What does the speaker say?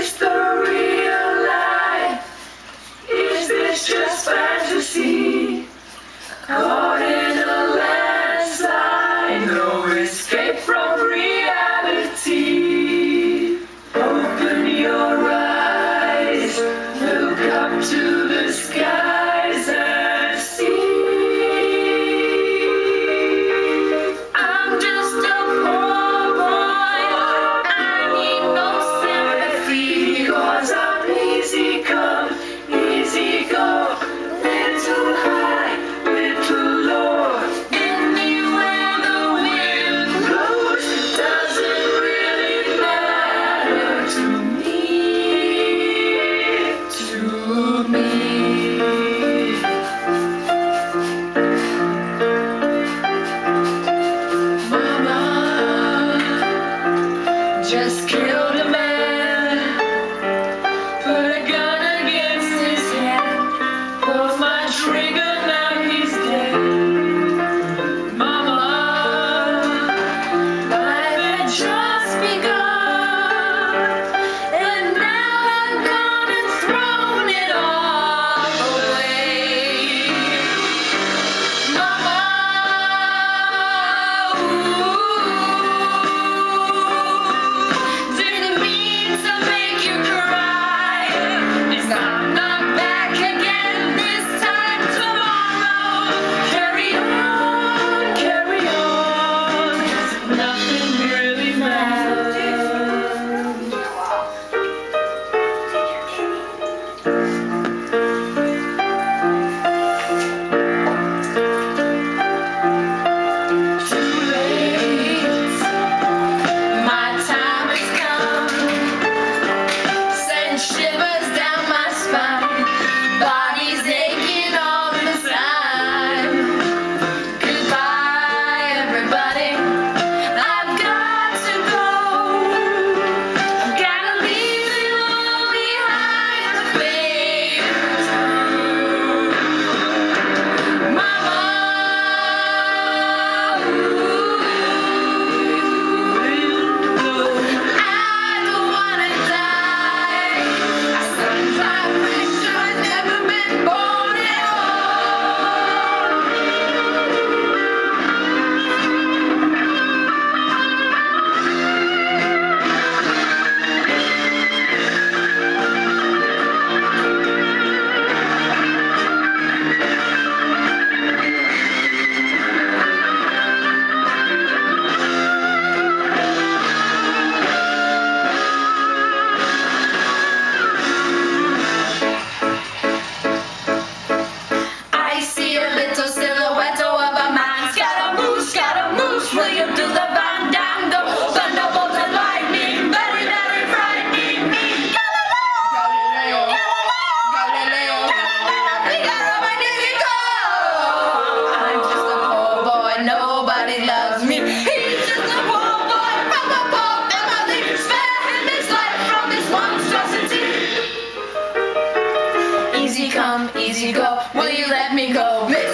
this the real life? Is this just fantasy? Caught come, easy go, will you let me go?